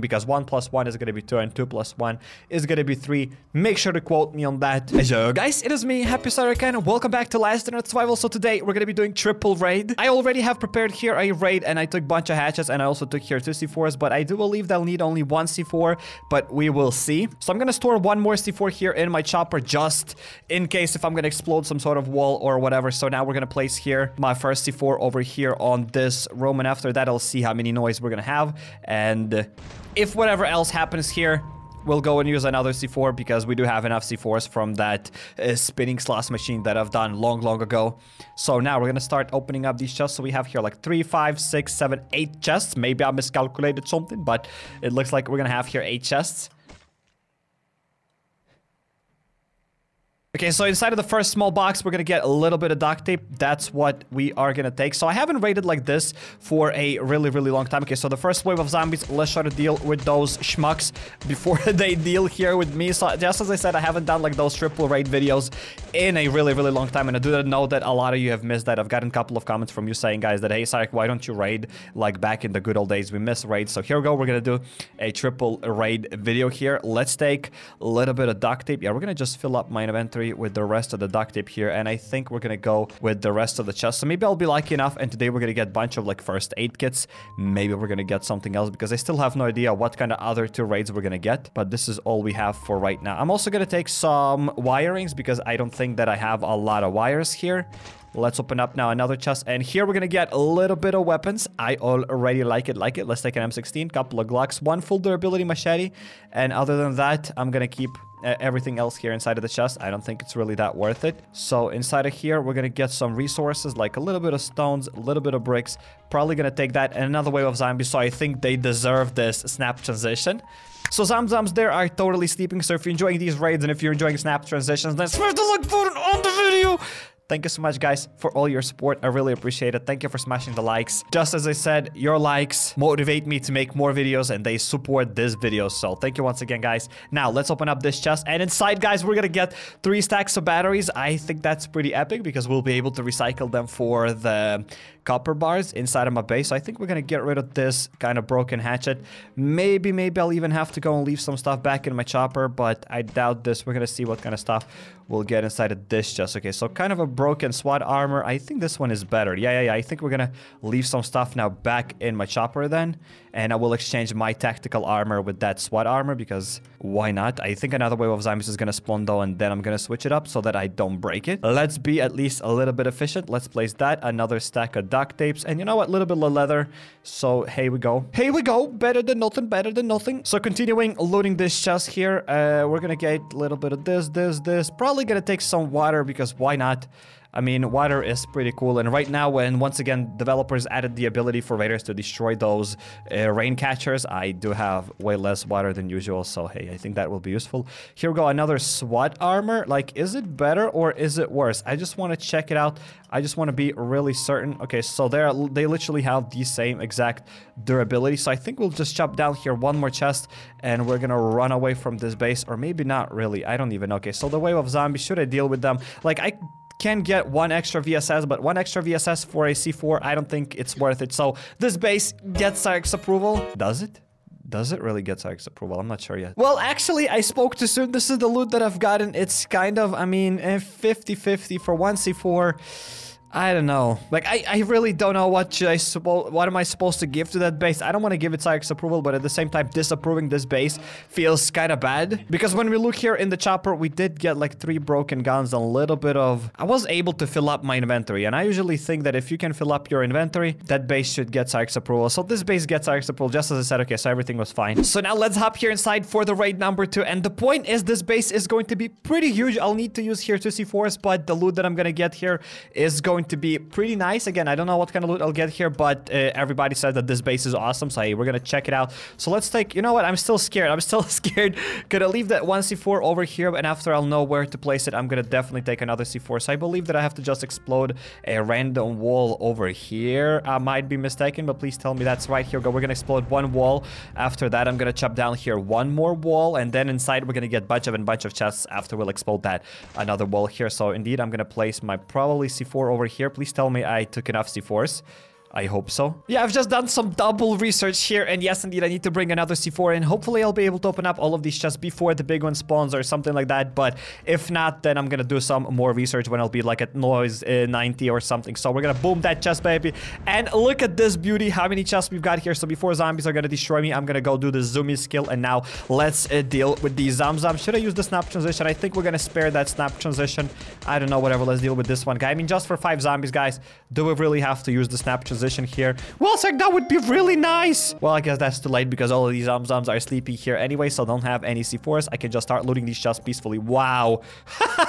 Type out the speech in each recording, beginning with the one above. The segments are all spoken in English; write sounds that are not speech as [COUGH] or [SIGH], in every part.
because 1 plus 1 is going to be 2 and 2 plus 1 is going to be 3. Make sure to quote me on that. So guys, it is me, Happy Cairek. Welcome back to Last Day on Earth Survival. So today we're going to be doing triple raid. I already have prepared here a raid and I took a bunch of hatches and I also took here two C4s, but I do believe they'll need only one C4, but we will see. So I'm going to store one more C4 here in my chopper just in case if I'm going to explode some sort of wall or whatever. So now we're going to place here my first C4 over here on this room and after that I'll see how many noise we're going to have and if whatever else happens here, we'll go and use another C4 because we do have enough C4s from that uh, spinning slot machine that I've done long, long ago. So now we're going to start opening up these chests. So we have here like three, five, six, seven, eight chests. Maybe I miscalculated something, but it looks like we're going to have here eight chests. Okay, so inside of the first small box, we're gonna get a little bit of duct tape. That's what we are gonna take. So I haven't raided like this for a really, really long time. Okay, so the first wave of zombies, let's try to deal with those schmucks before [LAUGHS] they deal here with me. So just as I said, I haven't done like those triple raid videos in a really, really long time. And I do know that a lot of you have missed that. I've gotten a couple of comments from you saying, guys, that, hey, Cairek, why don't you raid like back in the good old days? We miss raids. So here we go. We're gonna do a triple raid video here. Let's take a little bit of duct tape. Yeah, we're gonna just fill up my inventory with the rest of the duct tape here. And I think we're going to go with the rest of the chest. So maybe I'll be lucky enough. And today we're going to get a bunch of like first aid kits. Maybe we're going to get something else because I still have no idea what kind of other two raids we're going to get. But this is all we have for right now. I'm also going to take some wirings because I don't think that I have a lot of wires here. Let's open up now another chest. And here we're going to get a little bit of weapons. I already like it, like it. Let's take an M16, couple of Glocks, one full durability machete. And other than that, I'm going to keep everything else here inside of the chest. I don't think it's really that worth it. So inside of here, we're going to get some resources like a little bit of stones, a little bit of bricks. Probably going to take that and another wave of zombies. So I think they deserve this snap transition. So Zamzams there are totally sleeping. So if you're enjoying these raids and if you're enjoying snap transitions, then smash the like button on the video. Thank you so much, guys, for all your support. I really appreciate it. Thank you for smashing the likes. Just as I said, your likes motivate me to make more videos and they support this video. So thank you once again, guys. Now, let's open up this chest. And inside, guys, we're going to get three stacks of batteries. I think that's pretty epic because we'll be able to recycle them for the copper bars inside of my base. So I think we're going to get rid of this kind of broken hatchet. Maybe, maybe I'll even have to go and leave some stuff back in my chopper, but I doubt this. We're going to see what kind of stuff we'll get inside of this chest. Okay, so kind of a broken SWAT armor. I think this one is better. Yeah, yeah, yeah. I think we're to leave some stuff now back in my chopper then. And I will exchange my tactical armor with that SWAT armor because why not? I think another wave of zombies is to spawn though and then I'm to switch it up so that I don't break it. Let's be at least a little bit efficient. Let's place that. Another stack of duct tapes. And you know what? A little bit of leather. So here we go. Here we go. Better than nothing. Better than nothing. So continuing loading this chest here. Uh, we're to get a little bit of this, this, this. Probably to take some water because why not? I mean, water is pretty cool. And right now, when once again developers added the ability for raiders to destroy those uh, rain catchers, I do have way less water than usual. So hey, I think that will be useful. Here we go, another SWAT armor. Like, is it better or is it worse? I just want to check it out. I just want to be really certain. Okay, so they they literally have the same exact durability. So I think we'll just chop down here one more chest and we're gonna run away from this base, or maybe not really. I don't even know. Okay, so the wave of zombies. Should I deal with them? Like I can get one extra VSS, but one extra VSS for a C4, I don't think it's worth it. So this base gets Cairek's approval. Does it? Does it really get Cairek's approval? I'm not sure yet. Well, actually, I spoke too soon. This is the loot that I've gotten. It's kind of, I mean, eh, 50-50 for one C4. I don't know. Like, I, I really don't know what should I what am I supposed to give to that base. I don't want to give it Cairek's approval, but at the same time, disapproving this base feels kind of bad. Because when we look here in the chopper, we did get like three broken guns, and a little bit of... I was able to fill up my inventory, and I usually think that if you can fill up your inventory, that base should get Cairek's approval. So this base gets Cairek's approval, just as I said, okay, so everything was fine. So now let's hop here inside for the raid number two, and the point is this base is going to be pretty huge. I'll need to use here two C4s, but the loot that I'm gonna get here is going to be pretty nice. Again, I don't know what kind of loot I'll get here, but uh, everybody said that this base is awesome, so hey, we're gonna check it out. So let's take, you know what, I'm still scared. I'm still [LAUGHS] scared. gonna leave that one C4 over here, and after I'll know where to place it, I'm gonna definitely take another C4. So I believe that I have to just explode a random wall over here. I might be mistaken, but please tell me that's right. Here we go. We're gonna explode one wall. After that, I'm gonna chop down here one more wall, and then inside we're gonna get bunch of and bunch of chests after we'll explode that another wall here. So indeed, I'm gonna place my probably C4 over here. Please tell me I took enough C4s. I hope so. Yeah, I've just done some double research here, and yes, indeed, I need to bring another C4 in. Hopefully, I'll be able to open up all of these chests before the big one spawns or something like that, but if not, then I'm gonna do some more research when I'll be like at noise uh, 90 or something. So we're gonna boom that chest, baby. And look at this beauty, how many chests we've got here. So before zombies are gonna destroy me, I'm gonna go do the zoomy skill, and now let's uh, deal with these zamzam. Should I use the snap transition? I think we're gonna spare that snap transition. I don't know, whatever, let's deal with this one guy. I mean, just for five zombies, guys, do we really have to use the snap transition here? Well, like that would be really nice. Well, I guess that's too late because all of these Zamzams are sleepy here anyway, so don't have any C4s. I can just start looting these chests peacefully. Wow.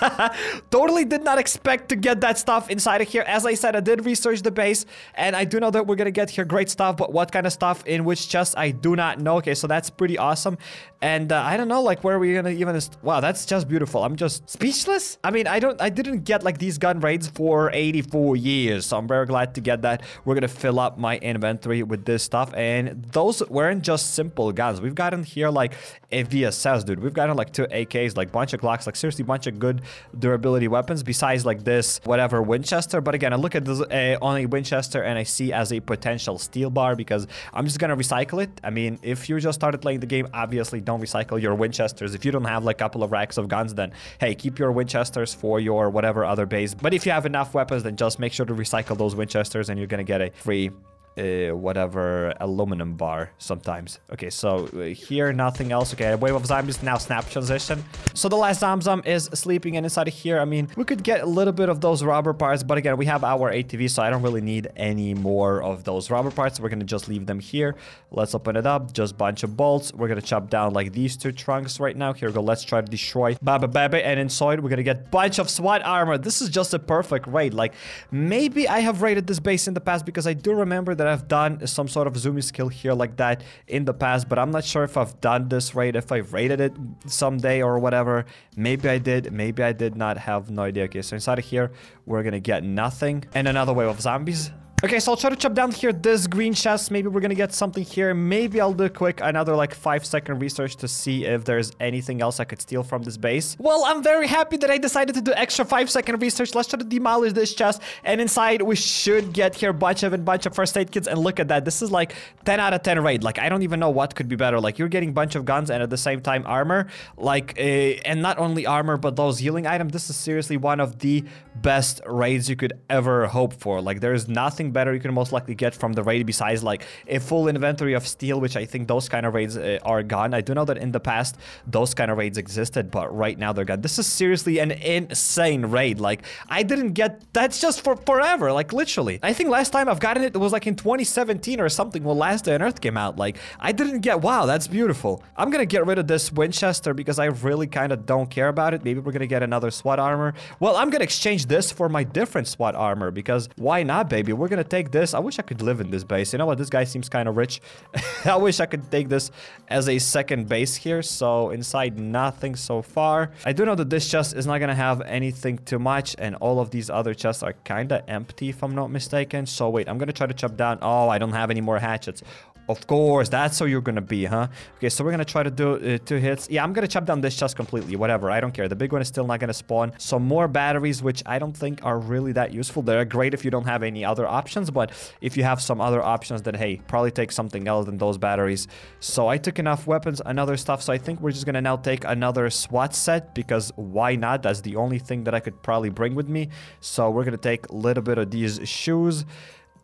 [LAUGHS] totally did not expect to get that stuff inside of here. As I said, I did research the base, and I do know that we're gonna get here great stuff, but what kind of stuff in which chest, I do not know. Okay, so that's pretty awesome. And uh, I don't know, like, where are we gonna even... Wow, that's just beautiful. I'm just speechless. I mean, I don't... I didn't get, like, these gun raids for 84 years, so I'm very glad to get that. We're gonna fill up my inventory with this stuff. And those weren't just simple guns. We've gotten here like a VSS, dude. We've gotten like two AKs, like bunch of Glocks, like seriously bunch of good durability weapons besides like this, whatever, Winchester. But again, I look at this uh, on a Winchester and I see as a potential steel bar because I'm just gonna recycle it. I mean, if you just started playing the game, obviously don't recycle your Winchesters. If you don't have like a couple of racks of guns, then hey, keep your Winchesters for your whatever other base. But if you have enough weapons, then just make sure to recycle those Winchesters and you're gonna get a free uh, whatever aluminum bar sometimes. Okay, so uh, here nothing else. Okay, wave of zombies now snap transition. So the last Zamzam is sleeping and inside of here. I mean, we could get a little bit of those rubber parts, but again, we have our ATV, so I don't really need any more of those rubber parts. We're gonna just leave them here. Let's open it up. Just bunch of bolts. We're gonna chop down like these two trunks right now. Here we go. Let's try to destroy Baba Baba, and inside we're gonna get bunch of SWAT armor. This is just a perfect raid. Like maybe I have raided this base in the past because I do remember that I've done some sort of zoomy skill here like that in the past, but I'm not sure if I've done this raid, if I've raided it someday or whatever. Maybe I did, maybe I did not have no idea. Okay, so inside of here, we're gonna get nothing. And another wave of zombies. Okay, so I'll try to chop down here this green chest. Maybe we're gonna get something here. Maybe I'll do quick another like five second research to see if there's anything else I could steal from this base. Well, I'm very happy that I decided to do extra five second research. Let's try to demolish this chest. And inside we should get here bunch of a bunch of first aid kits. And look at that. This is like 10 out of 10 raid. Like I don't even know what could be better. Like you're getting bunch of guns and at the same time armor. Like uh, and not only armor but those healing items. This is seriously one of the best raids you could ever hope for. Like there's nothing better you can most likely get from the raid besides like a full inventory of steel, which I think those kind of raids uh, are gone. I do know that in the past those kind of raids existed, but right now they're gone. This is seriously an insane raid. Like I didn't get that's just for forever, like literally. I think last time I've gotten it, it was like in 2017 or something when Last Day on Earth came out. Like I didn't get wow, that's beautiful. I'm gonna get rid of this Winchester because I really kind of don't care about it. Maybe we're gonna get another SWAT armor. Well, I'm gonna exchange this for my different SWAT armor because why not, baby? We're gonna take this. I wish I could live in this base. You know what? This guy seems kind of rich. [LAUGHS] I wish I could take this as a second base here. So inside, nothing so far. I do know that this chest is not gonna have anything too much, and all of these other chests are kind of empty, if I'm not mistaken. So wait, I'm gonna try to chop down. Oh, I don't have any more hatchets. Of course, that's how you're gonna be, huh? Okay, so we're gonna try to do uh, two hits. Yeah, I'm gonna chop down this chest completely, whatever, I don't care. The big one is still not gonna spawn. Some more batteries, which I don't think are really that useful. They're great if you don't have any other options, but if you have some other options, then hey, probably take something else than those batteries. So I took enough weapons and other stuff, so I think we're just gonna now take another SWAT set, because why not? That's the only thing that I could probably bring with me. So we're gonna take a little bit of these shoes.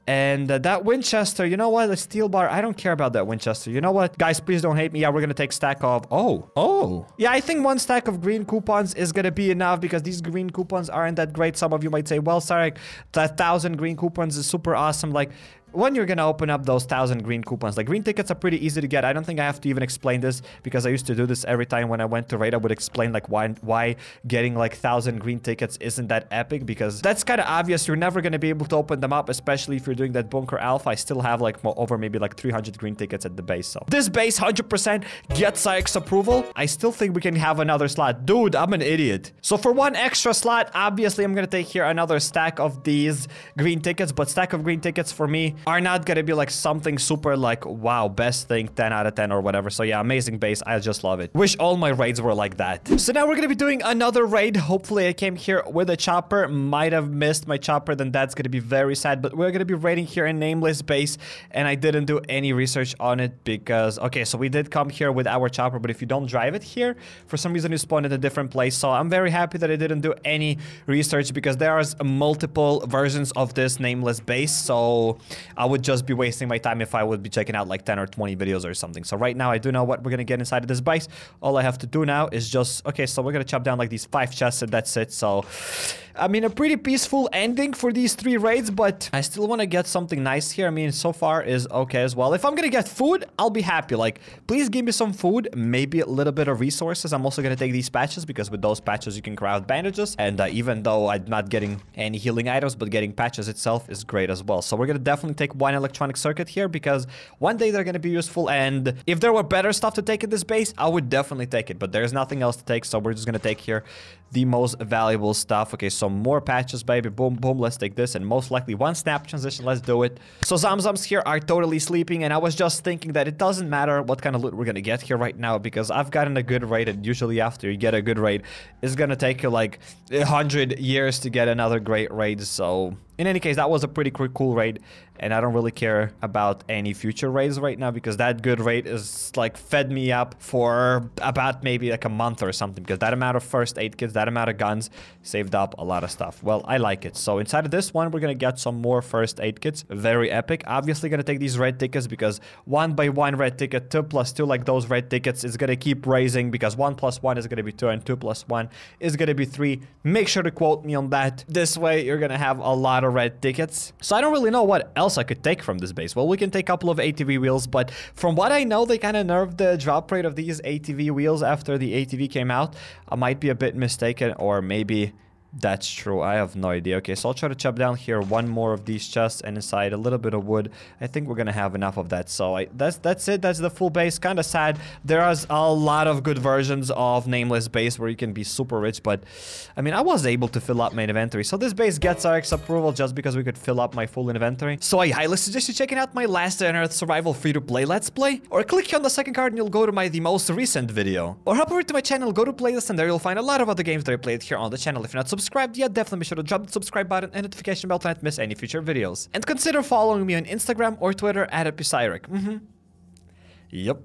And uh, that Winchester, you know what? The steel bar, I don't care about that Winchester. You know what? Guys, please don't hate me. Yeah, we're gonna take stack of... Oh, oh. Yeah, I think one stack of green coupons is gonna be enough because these green coupons aren't that great. Some of you might say, well, Cairek, that thousand green coupons is super awesome. Like, when you're gonna open up those thousand green coupons. Like green tickets are pretty easy to get. I don't think I have to even explain this because I used to do this every time when I went to raid. I would explain like why why getting like thousand green tickets isn't that epic because that's kind of obvious. You're never gonna be able to open them up, especially if you're doing that bunker alpha. I still have like over maybe like 300 green tickets at the base. So this base 100% gets Cairek's approval. I still think we can have another slot. Dude, I'm an idiot. So for one extra slot, obviously I'm gonna take here another stack of these green tickets, but stack of green tickets for me are not gonna be like something super like, wow, best thing, 10 out of 10 or whatever. So yeah, amazing base. I just love it. Wish all my raids were like that. So now we're gonna be doing another raid. Hopefully I came here with a chopper. Might have missed my chopper, then that's gonna be very sad. But we're gonna be raiding here in Nameless Base, and I didn't do any research on it because, okay, so we did come here with our chopper, but if you don't drive it here, for some reason you spawn at a different place. So I'm very happy that I didn't do any research because there are multiple versions of this Nameless Base. So I would just be wasting my time if I would be checking out like 10 or 20 videos or something. So right now I do know what we're gonna get inside of this base. All I have to do now is just, okay, so we're gonna chop down like these five chests and that's it. So, I mean, a pretty peaceful ending for these three raids, but I still want to get something nice here. I mean, so far is okay as well. If I'm gonna get food, I'll be happy. Like, please give me some food, maybe a little bit of resources. I'm also gonna take these patches because with those patches you can craft bandages. And uh, even though I'm not getting any healing items, but getting patches itself is great as well. So we're gonna definitely take one electronic circuit here because one day they're gonna be useful. And if there were better stuff to take in this base, I would definitely take it. But there's nothing else to take, so we're just gonna take here the most valuable stuff. Okay, so more patches, baby. Boom, boom. Let's take this. And most likely one snap transition. Let's do it. So Zamzams here are totally sleeping. And I was just thinking that it doesn't matter what kind of loot we're to get here right now. Because I've gotten a good raid. And usually after you get a good raid, it's to take you like 100 years to get another great raid. So in any case, that was a pretty cool raid, and I don't really care about any future raids right now because that good raid is like fed me up for about maybe like a month or something because that amount of first aid kits, that amount of guns saved up a lot of stuff. Well, I like it. So inside of this one, we're gonna get some more first aid kits. Very epic. Obviously gonna take these red tickets because one by one red ticket, two plus two like those red tickets is gonna keep raising because one plus one is gonna be two and two plus one is gonna be three. Make sure to quote me on that. This way you're gonna have a lot of red tickets. So I don't really know what else I could take from this base. Well, we can take a couple of ATV wheels, but from what I know, they kind of nerfed the drop rate of these ATV wheels after the ATV came out. I might be a bit mistaken, or maybe that's true. I have no idea. Okay, so I'll try to chop down here one more of these chests and inside a little bit of wood. I think we're gonna have enough of that. So I, that's that's it. That's the full base. Kind of sad. There is a lot of good versions of Nameless Base where you can be super rich, but I mean, I was able to fill up my inventory. So this base gets our X approval just because we could fill up my full inventory. So I highly suggest you checking out my Last Day on Earth Survival free-to-play Let's Play, or click here on the second card and you'll go to my the most recent video, or hop over to my channel, go to playlist, and there you'll find a lot of other games that I played here on the channel. If you're not subscribed subscribed yet, definitely be sure to drop the subscribe button and notification bell to not miss any future videos. And consider following me on Instagram or Twitter at HappyCairek. Mm -hmm. Yep.